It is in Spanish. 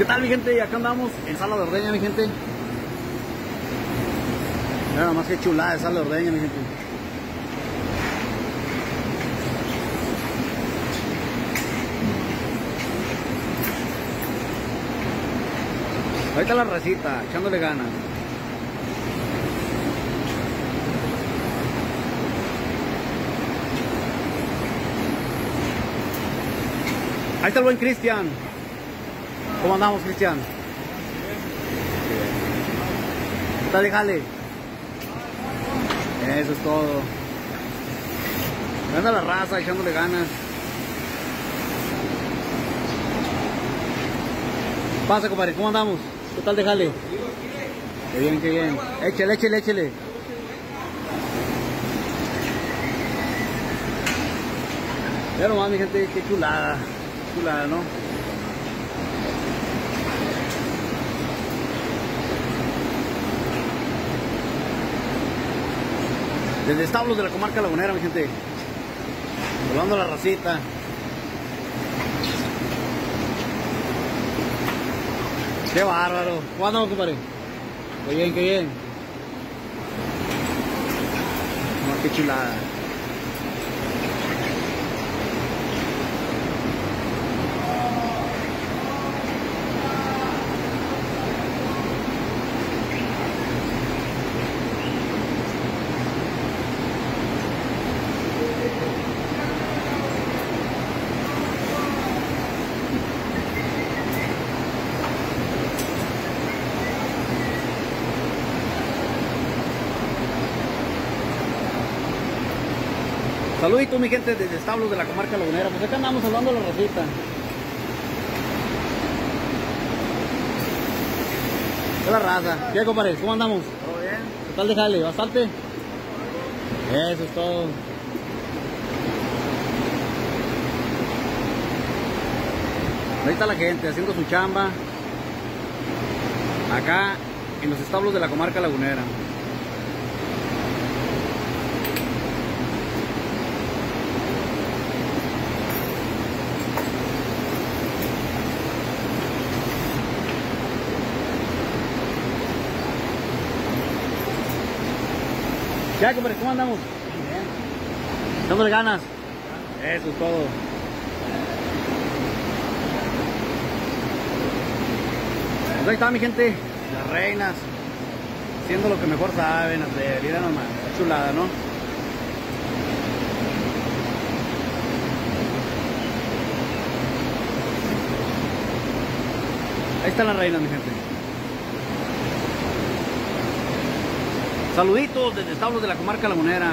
¿Qué tal mi gente? Acá andamos en Sala de Ordeña mi gente. Nada más que chulada de Sala de Ordeña mi gente. Está la recita, echándole ganas. Ahí está el buen Cristian. ¿Cómo andamos, Cristian? Está de jale. Eso es todo. Anda la raza echándole ganas. Pasa, compadre, ¿cómo andamos? ¿Qué tal de jale? Qué bien, qué bien. Échale, échale, échale. Ya nomás, mi gente, qué chulada. Chulada, ¿no? Desde establos de la comarca lagunera, mi gente. Volando la racita. Qué bárbaro. ¿Cómo andamos, compadre? Qué bien, qué bien. Qué chulada. Saluditos mi gente desde establos de la comarca lagunera. Pues acá andamos hablando de la racita. ¿Qué la raza? ¿Qué compadre? ¿Cómo andamos? ¿Todo bien? ¿Qué tal de jale? ¿Bastante? Eso es todo. Ahí está la gente haciendo su chamba. Acá en los establos de la comarca lagunera. Ya, compadre, ¿cómo andamos? Bien. Dándole ganas. Eso es todo. Pues ahí está mi gente, las reinas, haciendo lo que mejor saben hacer. Nomás, está chulada, ¿no? Ahí están las reinas, mi gente. Saluditos desde establos de la comarca lagunera.